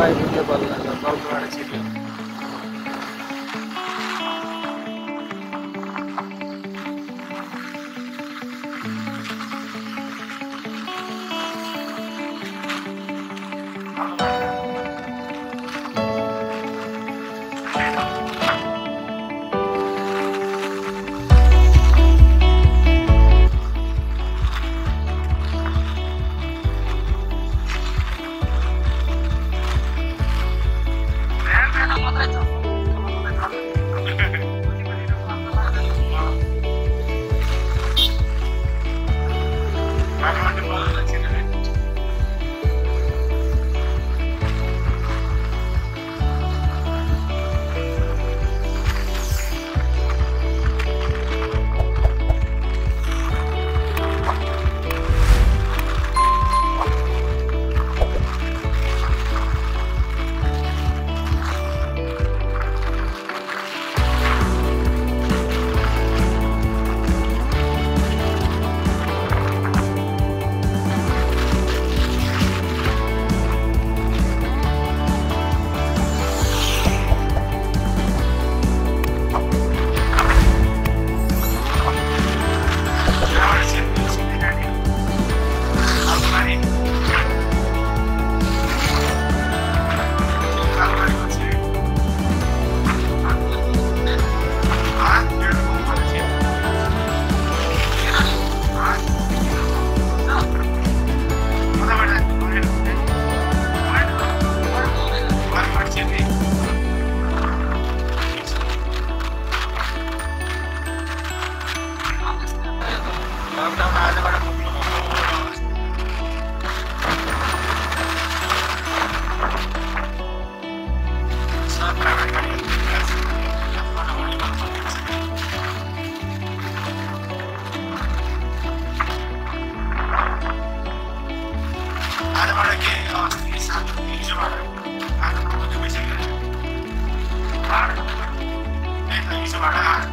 आए मुझे बल्ला बल्ला 啊！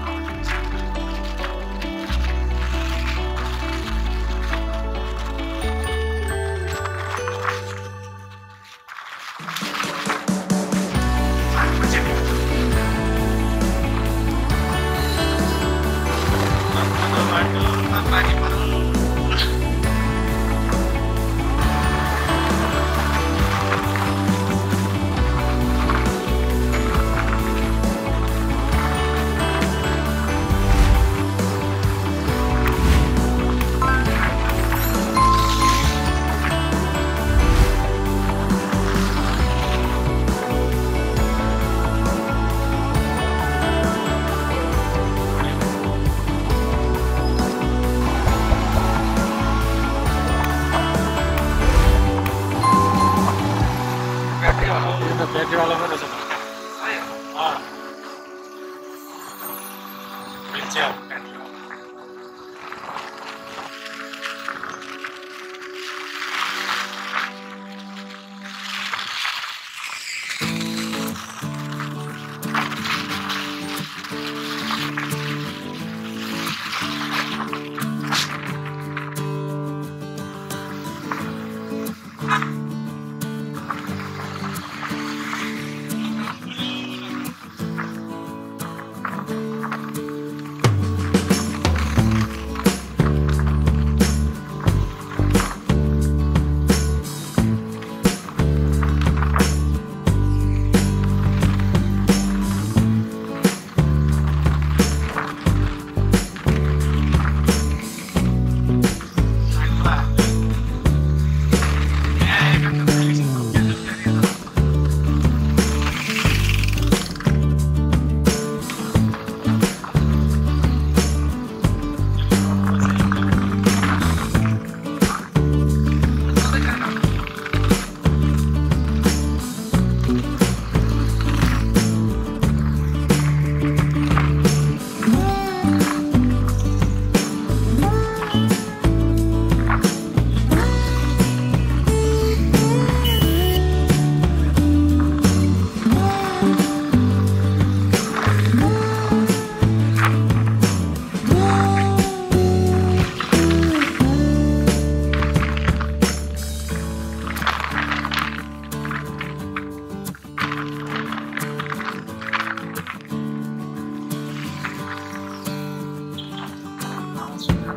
不行。老板，老板，老板。Voy a los Ah.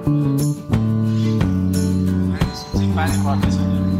Friends, you isn't